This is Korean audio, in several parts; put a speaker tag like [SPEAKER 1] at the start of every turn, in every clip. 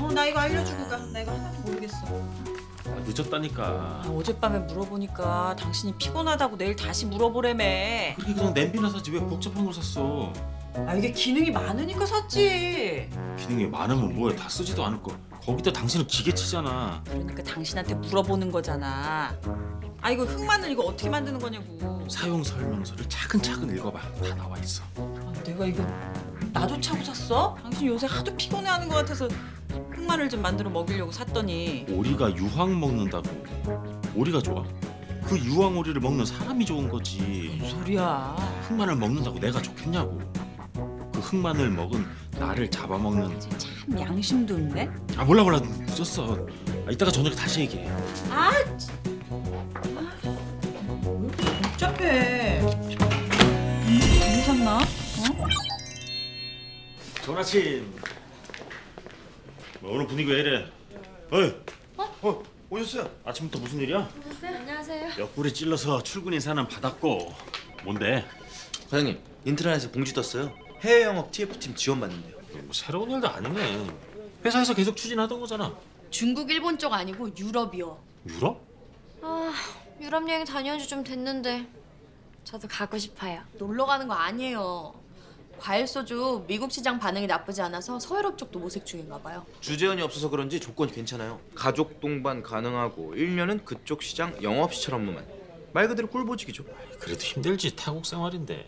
[SPEAKER 1] 어, 나 이거 알려주고 가. 나 이거 하나도 모르겠어.
[SPEAKER 2] 아, 늦었다니까.
[SPEAKER 1] 아, 어젯밤에 물어보니까 당신이 피곤하다고 내일 다시 물어보래며.
[SPEAKER 2] 그렇게 그냥 냄비나 사지 왜 복잡한 걸 샀어?
[SPEAKER 1] 아, 이게 기능이 많으니까 샀지.
[SPEAKER 2] 기능이 많으면 뭐야 다 쓰지도 않을 거. 거기다 당신은 기계치잖아.
[SPEAKER 1] 그러니까 당신한테 물어보는 거잖아. 아, 이거 흑마늘 이거 어떻게 만드는 거냐고.
[SPEAKER 2] 사용 설명서를 차근차근 읽어봐. 다 나와 있어.
[SPEAKER 1] 아, 내가 이거 나조차 고 샀어? 당신 요새 하도 피곤해하는 것 같아서 흑마늘 좀 만들어 먹이려고 샀더니
[SPEAKER 2] 오리가 유황 먹는다고. 오리가 좋아? 그 유황 오리를 먹는 사람이 좋은 거지.
[SPEAKER 1] 무슨 소리야?
[SPEAKER 2] 흑마늘 먹는다고 내가 좋겠냐고. 그 흑마늘 먹은 나를 잡아먹는.
[SPEAKER 1] 참 양심도 없네.
[SPEAKER 2] 아 몰라 몰라 늦었어. 아, 이따가 저녁에 다시 얘기해.
[SPEAKER 1] 아, 진- 아, 왜 이렇게 복잡해? 뭐 샀나? 어?
[SPEAKER 2] 좋은 아침. 뭐, 오늘 분위기 왜 이래? 어이. 어? 오셨어요? 아침부터 무슨 일이야?
[SPEAKER 3] 안녕하세요.
[SPEAKER 2] 옆구리 찔러서 출근 인사는 받았고 뭔데?
[SPEAKER 4] 과장님 인트라넷에 공지 떴어요. 해외 영업 TF팀 지원 받는데요.
[SPEAKER 2] 뭐 새로운 일도 아니네. 회사에서 계속 추진하던 거잖아.
[SPEAKER 3] 중국, 일본 쪽 아니고 유럽이요.
[SPEAKER 2] 유럽?
[SPEAKER 3] 아, 유럽 여행 다녀온 지 좀 됐는데 저도 가고 싶어요. 놀러 가는 거 아니에요. 과일 소주 미국 시장 반응이 나쁘지 않아서 서유럽 쪽도 모색 중인가 봐요.
[SPEAKER 4] 주재원이 없어서 그런지 조건이 괜찮아요. 가족 동반 가능하고 1년은 그쪽 시장 영업 시철 업무만. 말 그대로 꿀보직이죠.
[SPEAKER 2] 그래도 힘들지 타국 생활인데.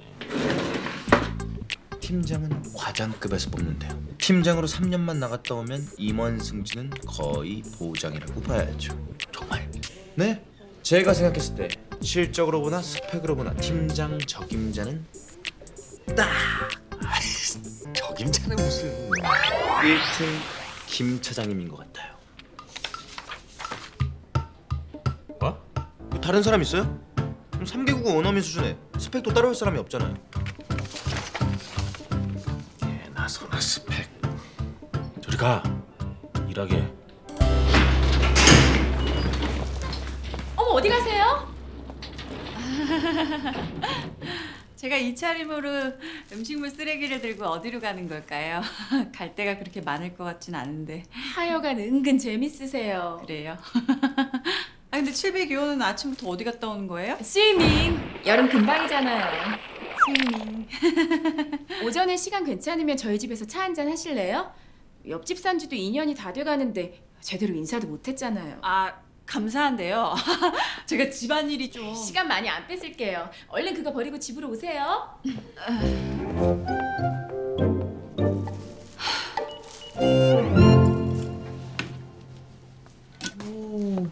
[SPEAKER 4] 팀장은 과장급에서 뽑는데요. 팀장으로 3년만 나갔다 오면 임원 승진은 거의 보장이라고 봐야죠. 정말? 네. 제가 생각했을 때 실적으로 보나 스펙으로 보나 팀장 적임자는
[SPEAKER 2] 격임자는 무슨?
[SPEAKER 4] 1등 김 차장님인 것 같아요.
[SPEAKER 2] 뭐?
[SPEAKER 4] 뭐 다른 사람 있어요? 3개국어 원어민 수준에 스펙도 따라올 사람이 없잖아요.
[SPEAKER 2] 소나 스펙. 저리 가. 일하게.
[SPEAKER 5] 어머 어디 가세요?
[SPEAKER 1] 제가 이 차림으로 음식물 쓰레기를 들고 어디로 가는 걸까요? 갈 데가 그렇게 많을 것 같진 않은데
[SPEAKER 5] 하여간 은근 재밌으세요.
[SPEAKER 1] 그래요. 아 근데 700요원은 아침부터 어디 갔다 오는 거예요?
[SPEAKER 5] 스위밍 여름 금방이잖아요.
[SPEAKER 1] 스위밍.
[SPEAKER 5] 오전에 시간 괜찮으면 저희 집에서 차 한잔 하실래요? 옆집 산 지도 2년이 다 돼가는데 제대로 인사도 못했잖아요.
[SPEAKER 1] 아 감사한데요. 제가 집안일이 좀
[SPEAKER 5] 시간 많이 안 뺏을게요. 얼른 그거 버리고 집으로 오세요.
[SPEAKER 1] 오,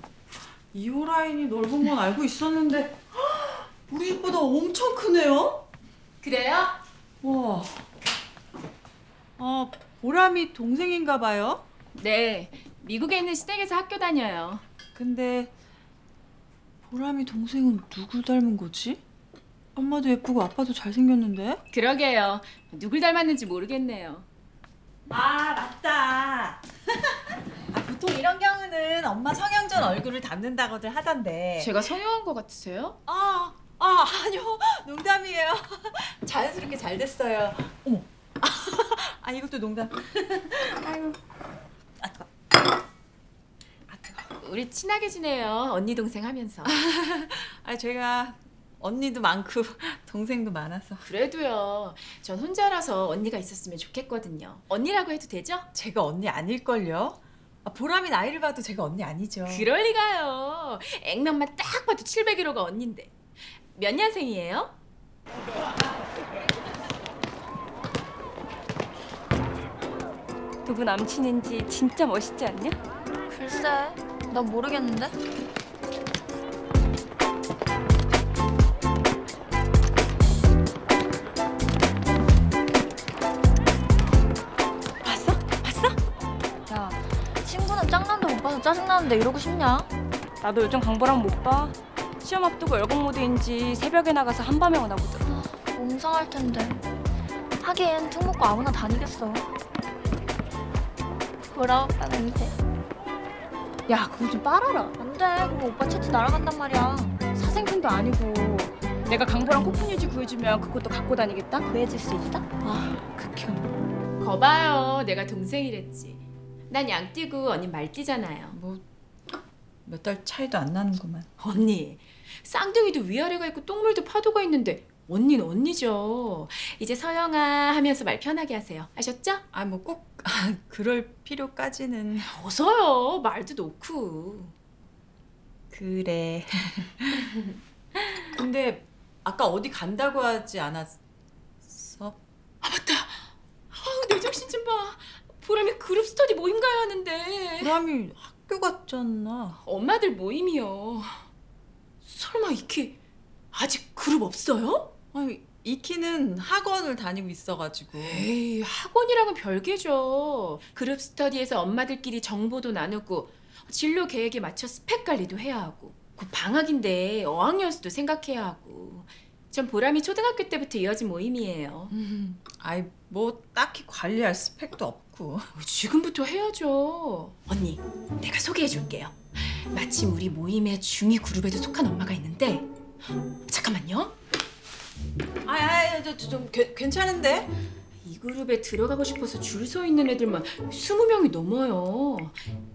[SPEAKER 1] 2호 라인이 넓은 건 알고 있었는데 헉, 우리 집보다 엄청 크네요.
[SPEAKER 5] 그래요?
[SPEAKER 1] 와. 아 보람이 동생인가 봐요.
[SPEAKER 5] 네. 미국에 있는 시댁에서 학교 다녀요.
[SPEAKER 1] 근데 보람이 동생은 누굴 닮은 거지? 엄마도 예쁘고 아빠도 잘생겼는데?
[SPEAKER 5] 그러게요. 누굴 닮았는지 모르겠네요.
[SPEAKER 1] 아 맞다. 아, 보통 이런 경우는 엄마 성형전 얼굴을 닮는다고들 하던데.
[SPEAKER 5] 제가 성형한 것 같으세요?
[SPEAKER 1] 아, 아 아니요 농담이에요. 자연스럽게 잘 됐어요. 어머. 아 이것도 농담. 아이고. 아 뜨거. 아 뜨거.
[SPEAKER 5] 우리 친하게 지내요. 언니 동생 하면서.
[SPEAKER 1] 아 제가 언니도 많고 동생도 많아서
[SPEAKER 5] 그래도요. 전 혼자라서 언니가 있었으면 좋겠거든요. 언니라고 해도 되죠?
[SPEAKER 1] 제가 언니 아닐걸요? 아, 보람이 나이를 봐도 제가 언니 아니죠.
[SPEAKER 5] 그럴 리가요. 액면만 딱 봐도 701호가 언니인데. 몇 년생이에요?
[SPEAKER 6] 누구 남친인지 진짜 멋있지 않냐?
[SPEAKER 3] 글쎄, 나 모르겠는데.
[SPEAKER 6] 봤어? 봤어?
[SPEAKER 3] 야, 친구는 짱난도 못 봐서 짜증나는데 이러고 싶냐?
[SPEAKER 6] 나도 요즘 강보람 못 봐. 시험 앞두고 열공 모드인지 새벽에 나가서 한밤에 오나 보더라.
[SPEAKER 3] 몽상할 텐데. 하긴 특목고 아무나 다니겠어. 보라 오빠 냄새. 야 그거 좀 빨아라. 안 돼. 그럼 오빠 차트 날아간단 말이야.
[SPEAKER 6] 사생팬도 아니고 내가 강보랑 코프뉴즈 구해주면 그것도 갖고 다니겠다?
[SPEAKER 3] 구해줄 수 있어? 아 극혐.
[SPEAKER 5] 거봐요. 내가 동생이랬지. 난 양띠고 언니 말띠잖아요.
[SPEAKER 1] 뭐 몇 달 차이도 안 나는구만.
[SPEAKER 5] 언니, 쌍둥이도 위아래가 있고 똥물도 파도가 있는데 언니는 언니죠. 이제 서영아 하면서 말 편하게 하세요. 아셨죠?
[SPEAKER 1] 아 뭐 꼭 그럴 필요까지는
[SPEAKER 5] 어서요. 말도 놓고.
[SPEAKER 1] 그래. 근데 아까 어디 간다고 하지 않았어?
[SPEAKER 5] 아 맞다. 아우 내 정신 좀 봐. 보람이 그룹 스터디 모임 가야 하는데.
[SPEAKER 1] 보람이 학교 갔잖아.
[SPEAKER 5] 엄마들 모임이요. 설마 이키 아직 그룹 없어요?
[SPEAKER 1] 아니 이키는 학원을 다니고 있어가지고.
[SPEAKER 5] 에이 학원이랑은 별개죠. 그룹 스터디에서 엄마들끼리 정보도 나누고 진로 계획에 맞춰 스펙 관리도 해야 하고 그 방학인데 어학연 수도 생각해야 하고 전 보람이 초등학교 때부터 이어진 모임이에요.
[SPEAKER 1] 음, 아이 뭐 딱히 관리할 스펙도 없고.
[SPEAKER 5] 지금부터 해야죠. 언니, 내가 소개해 줄게요. 마침 우리 모임의 중위 그룹에도 속한 엄마가 있는데 잠깐만요.
[SPEAKER 1] 아이 저좀 괜찮은데?
[SPEAKER 5] 이 그룹에 들어가고 싶어서 줄 서 있는 애들만 20명이 넘어요.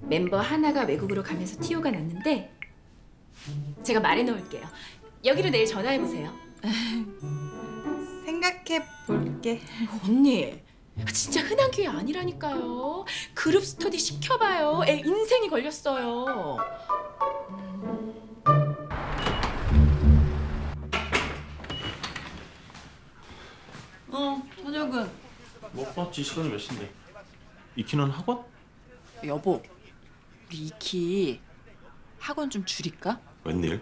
[SPEAKER 5] 멤버 하나가 외국으로 가면서 티오가 났는데 제가 말해 놓을게요. 여기로 내일 전화해 보세요.
[SPEAKER 1] 생각해 볼게.
[SPEAKER 5] 언니, 진짜 흔한 기회 아니라니까요. 그룹 스터디 시켜봐요. 애 인생이 걸렸어요.
[SPEAKER 1] 어 저녁은
[SPEAKER 2] 못 봤지 시간이 몇 시인데 이키는 학원?
[SPEAKER 1] 여보 우리 이키 학원 좀 줄일까?
[SPEAKER 2] 웬일?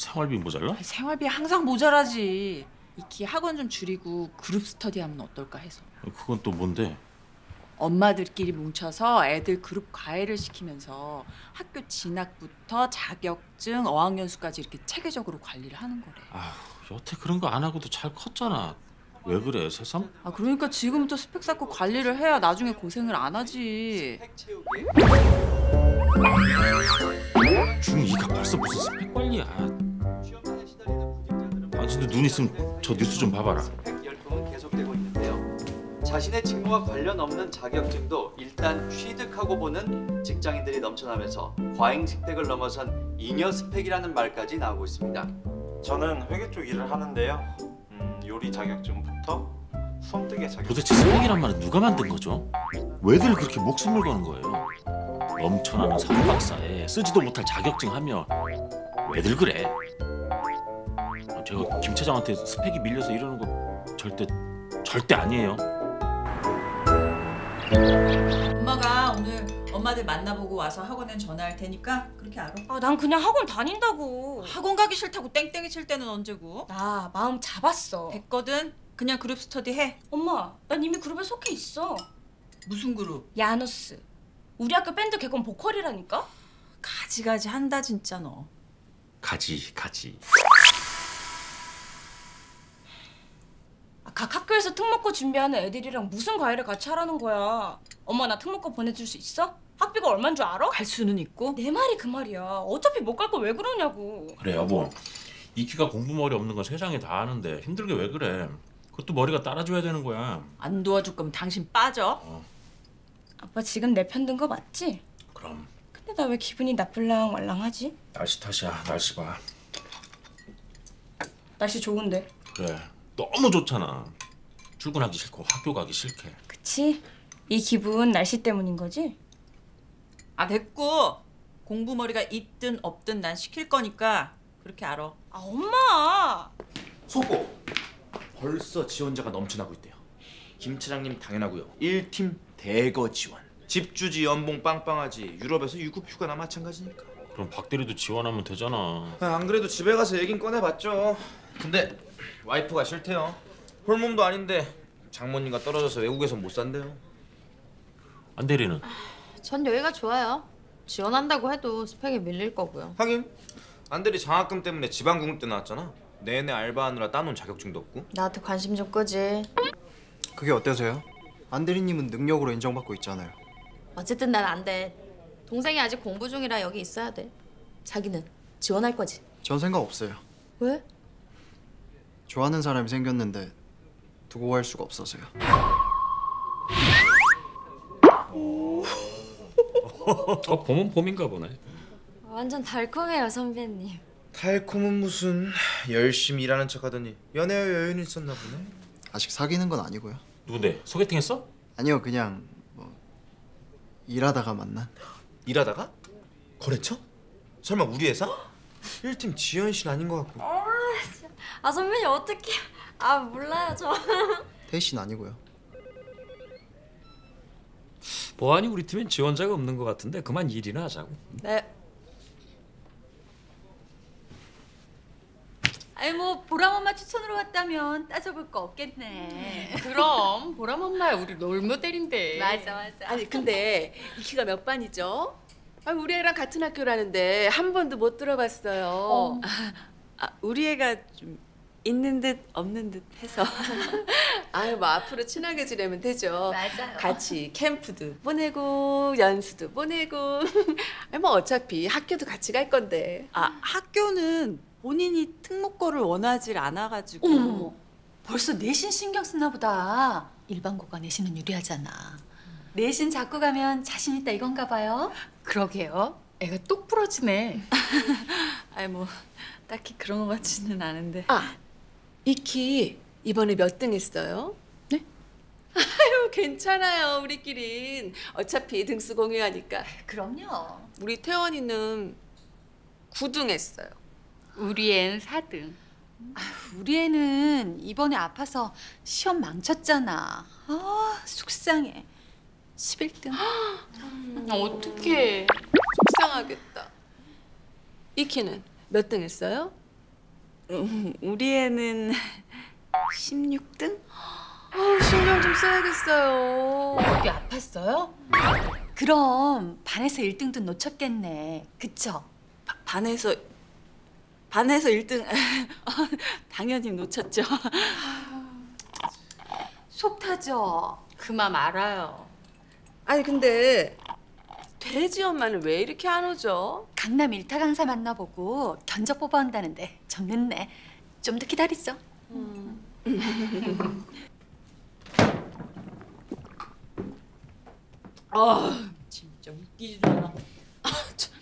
[SPEAKER 2] 생활비 모자라?
[SPEAKER 1] 생활비 항상 모자라지. 이키 학원 좀 줄이고 그룹 스터디 하면 어떨까 해서.
[SPEAKER 2] 그건 또 뭔데?
[SPEAKER 1] 엄마들끼리 뭉쳐서 애들 그룹 과외를 시키면서 학교 진학부터 자격증, 어학연수까지 이렇게 체계적으로 관리를 하는 거래.
[SPEAKER 2] 아휴 여태 그런 거 안 하고도 잘 컸잖아 왜 그래 새삼?
[SPEAKER 1] 아 그러니까 지금부터 스펙 쌓고 관리를 해야 나중에 고생을 안 하지.
[SPEAKER 2] 중2가 벌써 무슨 스펙 관리야 눈 있으면 저 뉴스 좀 봐봐라
[SPEAKER 7] 스펙 열풍은 계속되고 있는데요. 자신의 직무와 관련 없는 자격증도 일단 취득하고 보는 직장인들이 넘쳐나면서 과잉 스펙을 넘어선 잉여 스펙이라는 말까지 나오고 있습니다.
[SPEAKER 8] 저는 회계 쪽 일을 하는데요. 음, 요리 자격증부터 손뜨개 자격증.
[SPEAKER 2] 도대체 스펙이란 말은 누가 만든 거죠? 왜들 그렇게 목숨을 거는 거예요? 넘쳐나는 사고 박사에 쓰지도 못할 자격증 하며 왜들 그래? 아, 제가 김 차장한테 스펙이 밀려서 이러는 거 절대 절대 아니에요.
[SPEAKER 1] 엄마가 오늘 엄마들 만나보고 와서 학원에 전화할 테니까 그렇게 알아.
[SPEAKER 6] 아 난 그냥 학원 다닌다고.
[SPEAKER 1] 학원 가기 싫다고 땡땡이 칠 때는 언제고?
[SPEAKER 6] 나 마음 잡았어.
[SPEAKER 1] 됐거든. 그냥 그룹 스터디 해.
[SPEAKER 6] 엄마, 난 이미 그룹에 속해 있어.
[SPEAKER 1] 무슨 그룹?
[SPEAKER 6] 야누스. 우리 학교 밴드 개건 보컬이라니까?
[SPEAKER 1] 가지가지 한다 진짜 너.
[SPEAKER 2] 가지 가지.
[SPEAKER 6] 각 학교에서 특목고 준비하는 애들이랑 무슨 과외를 같이 하라는 거야. 엄마 나 특목고 보내줄 수 있어? 학비가 얼만 줄 알아?
[SPEAKER 1] 갈 수는 있고.
[SPEAKER 6] 내 말이 그 말이야. 어차피 못 갈 거 왜 그러냐고.
[SPEAKER 2] 그래 여보. 이키가 공부 머리 없는 건 세상에 다 아는데 힘들게 왜 그래? 그것도 머리가 따라줘야 되는 거야.
[SPEAKER 1] 안 도와줄 거면 당신 빠져.
[SPEAKER 6] 아빠 지금 내 편 든 거 맞지?
[SPEAKER 2] 그럼
[SPEAKER 6] 근데 나 왜 기분이 나쁠랑 말랑하지?
[SPEAKER 2] 날씨 탓이야 날씨 봐.
[SPEAKER 6] 날씨 좋은데.
[SPEAKER 2] 그래 너무 좋잖아. 출근하기 싫고 학교 가기 싫게.
[SPEAKER 6] 그치? 이 기분 날씨 때문인 거지?
[SPEAKER 1] 아 됐고 공부 머리가 있든 없든 난 시킬 거니까 그렇게 알아.
[SPEAKER 6] 아 엄마!
[SPEAKER 4] 속보. 벌써 지원자가 넘쳐나고 있대요. 김 차장님 당연하고요. 1팀 대거 지원. 집주지 연봉 빵빵하지. 유럽에서 유급 휴가나 마찬가지니까.
[SPEAKER 2] 그럼 박 대리도 지원하면 되잖아.
[SPEAKER 4] 아, 안 그래도 집에 가서 얘긴 꺼내봤죠. 근데 와이프가 싫대요. 홀몸도 아닌데 장모님과 떨어져서 외국에서 못 산대요.
[SPEAKER 2] 안 대리는
[SPEAKER 3] 전 여기가 좋아요. 지원한다고 해도 스펙에 밀릴 거고요.
[SPEAKER 4] 하긴 안들이 장학금 때문에 지방국립대 나왔잖아. 내내 알바하느라 따놓은 자격증도 없고.
[SPEAKER 3] 나한테 관심 좀 끄지.
[SPEAKER 9] 그게 어때서요? 안 대리님은 능력으로 인정받고 있잖아요.
[SPEAKER 3] 어쨌든 난 안 돼. 동생이 아직 공부 중이라 여기 있어야 돼. 자기는 지원할 거지.
[SPEAKER 9] 전 생각 없어요.
[SPEAKER 3] 왜?
[SPEAKER 9] 좋아하는 사람이 생겼는데 두고 갈 수가 없어서요.
[SPEAKER 2] 어 봄은 봄인가 보네.
[SPEAKER 3] 완전 달콤해요 선배님.
[SPEAKER 4] 달콤은 무슨 열심히 일하는 척하더니 연애에 여유는 있었나 보네.
[SPEAKER 9] 아직 사귀는 건 아니고요.
[SPEAKER 2] 누군데 소개팅했어?
[SPEAKER 9] 아니요, 그냥 뭐 일하다가 만난.
[SPEAKER 4] 일하다가 거래처? 설마 우리 회사? 1팀 지현 씨는 아닌 것 같고.
[SPEAKER 3] 아 선배님 어떻게? 아 몰라요 저.
[SPEAKER 9] 대신 아니고요.
[SPEAKER 10] 보안이 우리 팀엔 지원자가 없는 것 같은데 그만 일이나 하자고.
[SPEAKER 1] 네. 아니 뭐 보람 엄마 추천으로 왔다면 따져볼 거 없겠네.
[SPEAKER 5] 그럼 보람 엄마 우리 롤모델인데.
[SPEAKER 3] 맞아.
[SPEAKER 11] 아니 근데 이 키가 몇 반이죠? 아, 우리 애랑 같은 학교라는데 한 번도 못 들어봤어요.
[SPEAKER 1] 아, 우리 애가 좀 있는 듯 없는 듯 해서.
[SPEAKER 11] 아유 뭐 앞으로 친하게 지내면 되죠.
[SPEAKER 3] 맞아요.
[SPEAKER 11] 같이 캠프도 보내고 연수도 보내고. 아니, 뭐 어차피 학교도 같이 갈 건데.
[SPEAKER 1] 아 학교는 본인이 특목고를 원하질 않아가지고.
[SPEAKER 12] 어머머머. 벌써 내신 신경 쓰나 보다. 일반고가 내신은 유리하잖아. 내신 잡고 가면 자신 있다 이건가 봐요.
[SPEAKER 5] 그러게요. 애가 똑 부러지네.
[SPEAKER 1] 아니 뭐 딱히 그런 것 같지는 않은데.
[SPEAKER 11] 아 이키 이번에 몇 등 했어요?
[SPEAKER 12] 네?
[SPEAKER 11] 아유 괜찮아요 우리끼린 어차피 등수 공유하니까.
[SPEAKER 12] 그럼요.
[SPEAKER 11] 우리 태원이는 9등 했어요.
[SPEAKER 5] 우리 애는 4등.
[SPEAKER 12] 우리 애는 이번에 아파서 시험 망쳤잖아. 아 속상해. 11등.
[SPEAKER 5] 어떡해.
[SPEAKER 11] 속상하겠다. 이키는 몇 등 했어요?
[SPEAKER 1] 음, 우리 애는 16등?
[SPEAKER 11] 아 신경 좀 써야겠어요.
[SPEAKER 5] 어디 아팠어요?
[SPEAKER 12] 그럼 반에서 1등도 놓쳤겠네. 그쵸?
[SPEAKER 1] 바- 반에서 반에서 1등 당연히 놓쳤죠.
[SPEAKER 12] 속 타죠?
[SPEAKER 5] 그 맘 알아요.
[SPEAKER 11] 아니 근데 돼지 엄마는 왜 이렇게 안 오죠?
[SPEAKER 12] 강남 일타 강사 만나보고 견적 뽑아온다는데 좀 늦네. 좀 더 기다리죠.
[SPEAKER 1] 아 진짜 웃기지도 않아. 아, 참.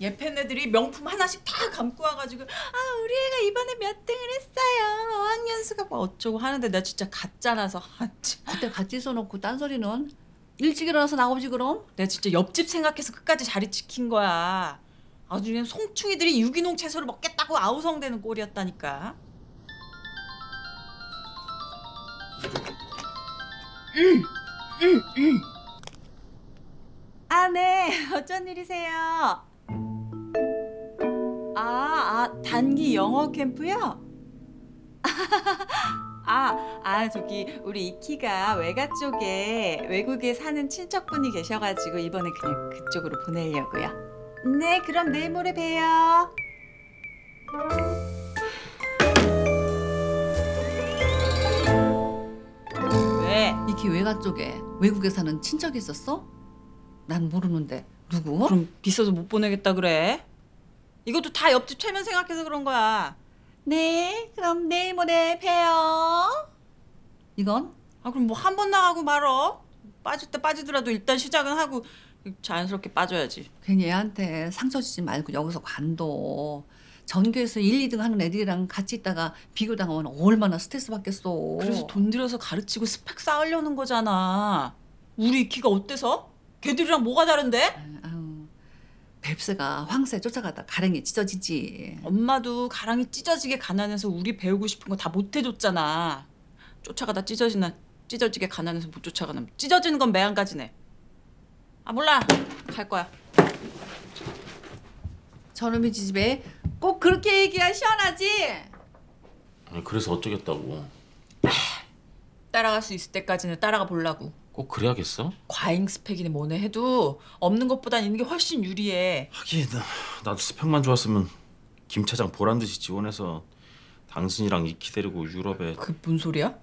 [SPEAKER 1] 예팬 애들이 명품 하나씩 다 감고 와가지고 아 우리 애가 이번에 몇 등을 했어요. 어학연수가 뭐 어쩌고 하는데 나 진짜 가짜라서 아, 참.
[SPEAKER 12] 그때 같이 써놓고 딴소리는 일찍 일어나서 나오지 그럼?
[SPEAKER 1] 내가 진짜 옆집 생각해서 끝까지 자리 지킨 거야. 아주 그냥 송충이들이 유기농 채소를 먹겠다고 아우성대는 꼴이었다니까. 아, 네. 어쩐 일이세요? 아, 아, 단기 영어 캠프요? 아, 아, 저기 우리 이키가 외가 쪽에 외국에 사는 친척분이 계셔가지고 이번에 그냥 그쪽으로 보내려고요. 네, 그럼 내일 모레 봬요. 왜?
[SPEAKER 12] 이키 외가 쪽에 외국에 사는 친척이 있었어? 난 모르는데 누구?
[SPEAKER 1] 그럼 비싸서 못 보내겠다 그래? 이것도 다 옆집 최면 생각해서 그런 거야. 네, 그럼 내일 모레 봬요.
[SPEAKER 12] 이건?
[SPEAKER 1] 아 그럼 뭐 한 번 나가고 말어. 빠질 때 빠지더라도 일단 시작은 하고 자연스럽게 빠져야지.
[SPEAKER 12] 괜히 애한테 상처 주지 말고 여기서 관둬. 전교에서 1, 2등 하는 애들이랑 같이 있다가 비교당하면 얼마나 스트레스 받겠어.
[SPEAKER 1] 그래서 돈 들여서 가르치고 스펙 쌓으려는 거잖아. 우리 이키가 어때서? 걔들이랑 뭐가 다른데?
[SPEAKER 12] 아유, 뱁새가 황새 쫓아가다 가랭이 찢어지지.
[SPEAKER 1] 엄마도 가랑이 찢어지게 가난해서 우리 배우고 싶은 거 다 못 해줬잖아. 쫓아가다 찢어지나 찢어지게 가난해서 못 쫓아가나 찢어지는 건 매한가지네. 아 몰라 갈 거야.
[SPEAKER 12] 저놈의 지집에 꼭 그렇게 얘기야 시원하지?
[SPEAKER 2] 아니 그래서 어쩌겠다고.
[SPEAKER 1] 따라갈 수 있을 때까지는 따라가 보려고.
[SPEAKER 2] 꼭 그래야겠어?
[SPEAKER 1] 과잉 스펙이네 뭐네 해도 없는 것보단 있는 게 훨씬 유리해.
[SPEAKER 2] 하긴 나, 나도 스펙만 좋았으면 김 차장 보란 듯이 지원해서 당신이랑 이키 데리고 유럽에
[SPEAKER 1] 그게 뭔 소리야?